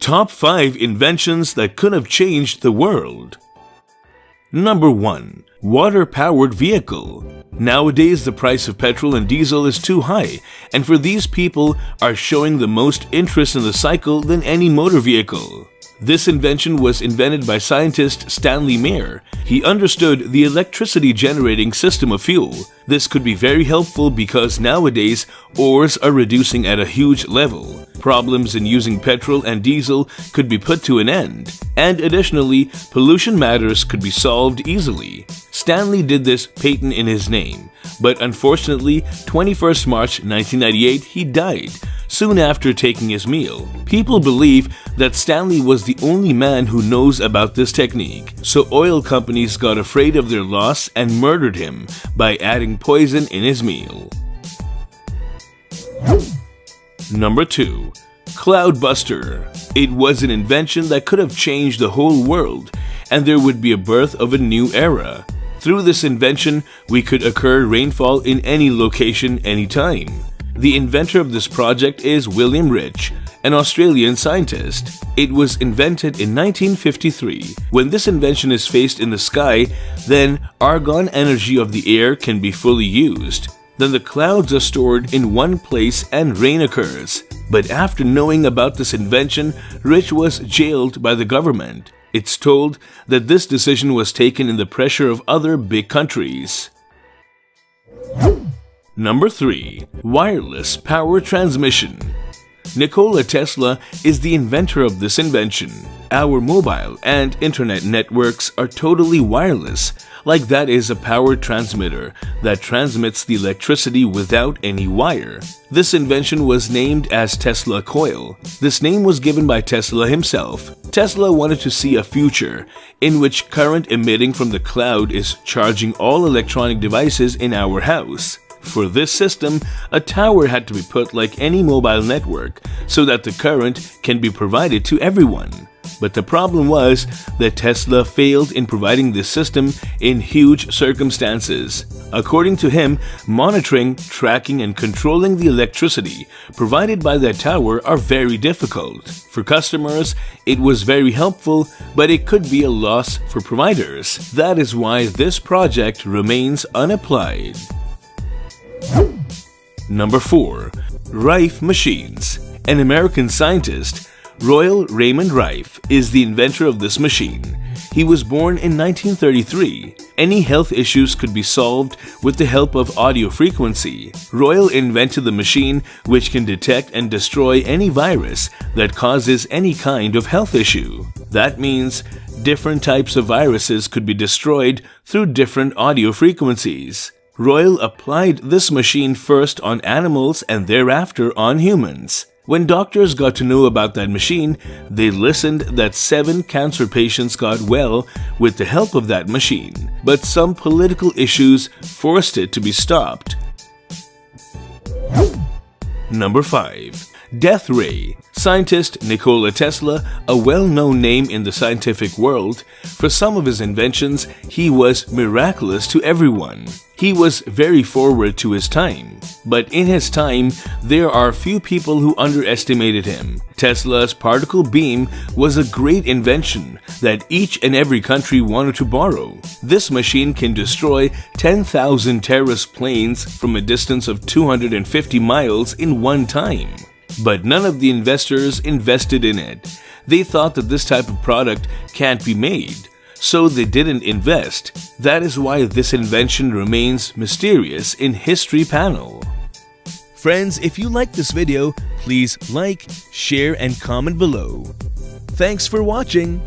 Top 5 Inventions That Could Have Changed the World Number 1. Water-powered vehicle. Nowadays, the price of petrol and diesel is too high, and for these people are showing the most interest in the cycle than any motor vehicle. This invention was invented by scientist Stanley Meyer. He understood the electricity generating system of fuel. This could be very helpful because nowadays ores are reducing at a huge level. Problems in using petrol and diesel could be put to an end. And additionally, pollution matters could be solved easily. Stanley did this patent in his name, but unfortunately, 21st March 1998, he died soon after taking his meal. People believe that Stanley was the only man who knows about this technique, so oil companies got afraid of their loss and murdered him by adding poison in his meal. Number 2. Cloudbuster. It was an invention that could have changed the whole world, and there would be a birth of a new era. Through this invention, we could occur rainfall in any location anytime. The inventor of this project is William Rich, an Australian scientist. It was invented in 1953. When this invention is faced in the sky, then orgone energy of the air can be fully used. Then the clouds are stored in one place and rain occurs. But after knowing about this invention, Rich was jailed by the government. It's told that this decision was taken in the pressure of other big countries. Number 3. Wireless Power Transmission Nikola Tesla is the inventor of this invention. Our mobile and internet networks are totally wireless, like that is a power transmitter that transmits the electricity without any wire. This invention was named as Tesla Coil. This name was given by Tesla himself. Tesla wanted to see a future in which current emitting from the cloud is charging all electronic devices in our house. For this system, a tower had to be put like any mobile network so that the current can be provided to everyone. But the problem was that Tesla failed in providing this system in huge circumstances. According to him, monitoring, tracking, and controlling the electricity provided by that tower are very difficult. For customers, it was very helpful, but it could be a loss for providers. That is why this project remains unapplied. Number 4. Rife Machines An American scientist, Royal Raymond Rife, is the inventor of this machine. He was born in 1933. Any health issues could be solved with the help of audio frequency. Royal invented the machine which can detect and destroy any virus that causes any kind of health issue. That means different types of viruses could be destroyed through different audio frequencies. Royal applied this machine first on animals and thereafter on humans. When doctors got to know about that machine, they listened that seven cancer patients got well with the help of that machine, but some political issues forced it to be stopped. Number 5. Death Ray Scientist Nikola Tesla, a well-known name in the scientific world, for some of his inventions, he was miraculous to everyone. He was very forward to his time. But in his time, there are few people who underestimated him. Tesla's particle beam was a great invention that each and every country wanted to borrow. This machine can destroy 10,000 terrorist planes from a distance of 250 miles in one time. But none of the investors invested in it. They thought that this type of product can't be made, so they didn't invest. That is why this invention remains mysterious in History Panel. Friends, if you like this video, please like, share, and comment below. Thanks for watching.